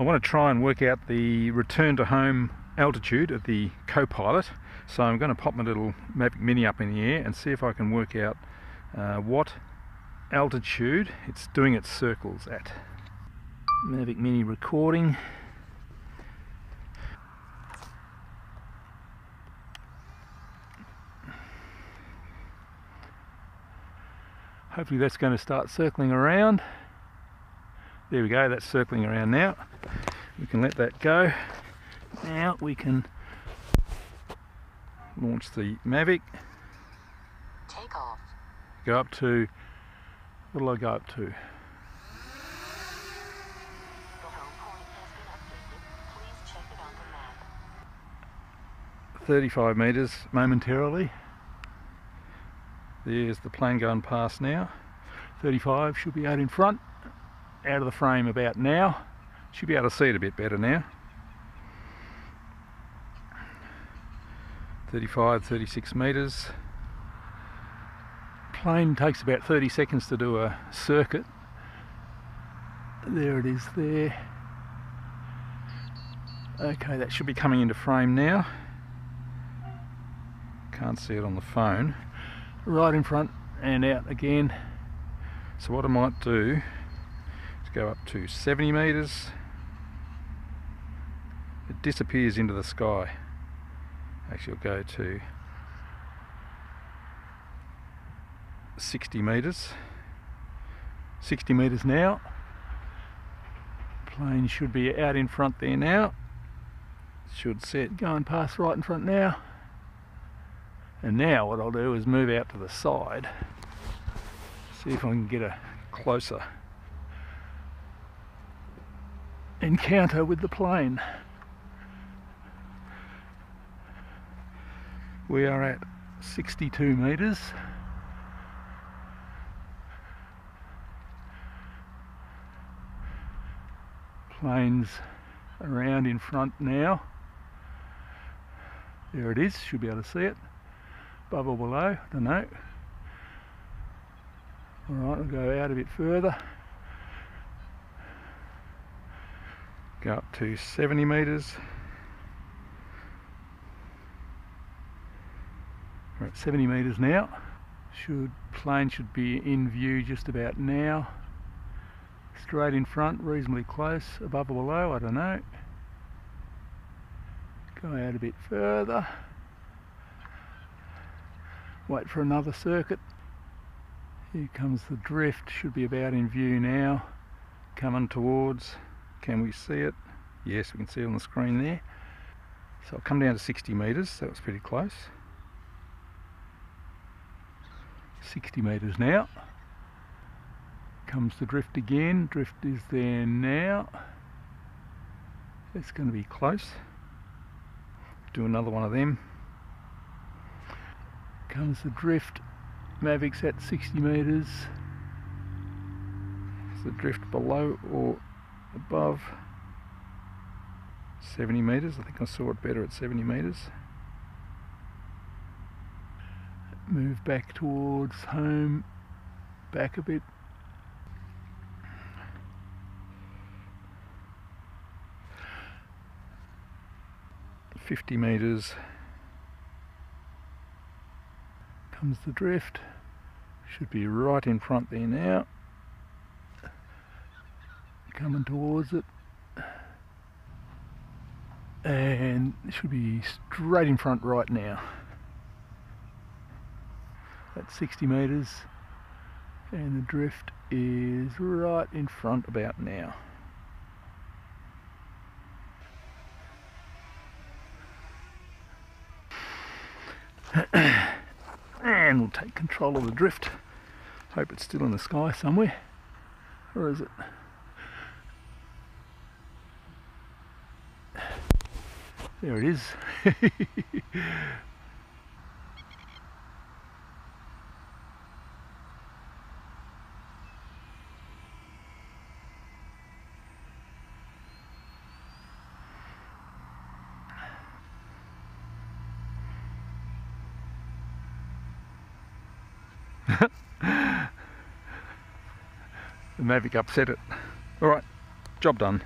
I want to try and work out the return to home altitude of the Kopilot so I'm going to pop my little Mavic Mini up in the air and see if I can work out uh, what altitude it's doing its circles at. Mavic Mini recording. Hopefully that's going to start circling around. There we go, that's circling around now. We can let that go. Now we can launch the Mavic. Take off. Go up to, what will I go up to? The home point has been updated. Please check it on the map. 35 metres momentarily. There's the plane going past now. 35 should be out in front, out of the frame about now. Should be able to see it a bit better now. 35, 36 metres. Plane takes about 30 seconds to do a circuit. There it is there. Okay, that should be coming into frame now. Can't see it on the phone. Right in front and out again. So what I might do go up to 70 metres. It disappears into the sky. Actually, I'll go to 60 metres. 60 metres now. Plane should be out in front there now. Should see it going past right in front now. And now what I'll do is move out to the side. See if I can get a closer encounter with the plane. We are at 62 metres. Planes around in front now. There it is, should be able to see it. Above or below, don't know. Alright, we'll go out a bit further. Go up to 70 metres. We're at 70 metres now. Should plane should be in view just about now. Straight in front, reasonably close, above or below, I don't know. Go out a bit further. Wait for another circuit. Here comes the drift, should be about in view now. Coming towards, can we see it? Yes, we can see it on the screen there. So I'll come down to 60 metres, that was pretty close. 60 metres now. Comes the drift again, drift is there now. It's going to be close. Do another one of them. Comes the drift, Mavic's at 60 metres. Is the drift below or above? 70 metres, I think I saw it better at 70 metres. move back towards home, back a bit. Fifty metres comes the drift. Should be right in front there now. Coming towards it. And it should be straight in front right now at 60 metres and the drift is right in front about now. and we'll take control of the drift. Hope it's still in the sky somewhere. Or is it? There it is. the Mavic upset it. Alright, job done.